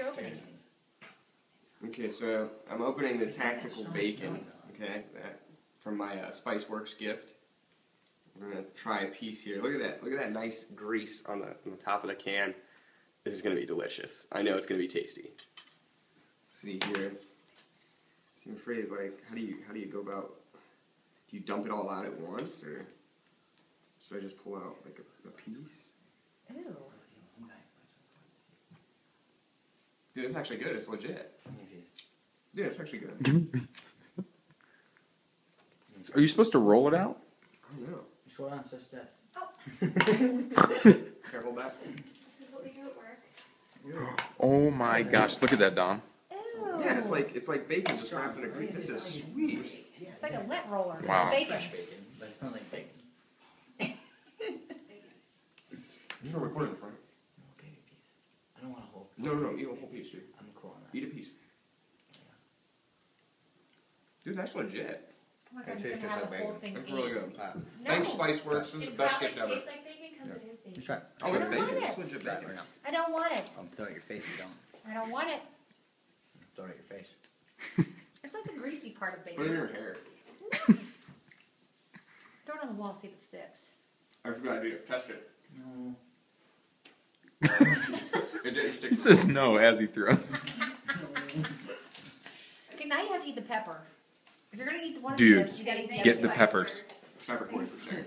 you're opening it. Okay, so I'm opening the tactical bacon. Okay, that from my uh, Spiceworks gift. I'm gonna try a piece here. Look at that! Look at that nice grease on the on the top of the can. This is gonna be delicious. I know it's gonna be tasty. Let's see here. I'm afraid, like, how do you how do you go about? Do you dump it all out at once, or should I just pull out like a, a piece? Ew. Dude, it's actually good. It's legit. Yeah, it's actually good. Are you supposed to roll it out? I don't know. Slå an så stress. Careful back. This is what we do at work. Oh my gosh, look at that, Don. Ew. Yeah, it's like it's like bacon just wrapped in a grease. This is sweet. It's like a lint roller. It's Wow. bacon. Fresh bacon, but it's not like bacon. There's no recording, Frank. Baby piece. I don't want a whole. No, no, no. Eat a whole piece, dude. I'm cool on that. Eat a piece. Dude, that's legit. Oh my It god, he's tastes gonna just have like the whole bacon. thing That's really baked. good. Ah, No. Thanks, Spiceworks. This is the It best probably gift ever. tastes like bacon because it is Just bacon. try it. Oh, it's I don't bacon. want It's it. legit Try it bacon. right now. I don't want it. I'll throw it at your face. You don't. I don't want it. Throw it at your face. It's like the greasy part of bacon. Put it in bacon. your hair. Throw it on the wall, see if it sticks. I forgot to do it. Test it. No. It didn't stick. He says no as he throws. Okay, now you have to eat the pepper. If you're gonna eat the one of Dude, the chips, you gotta eat the Get the side peppers. first. Stop recording for a second.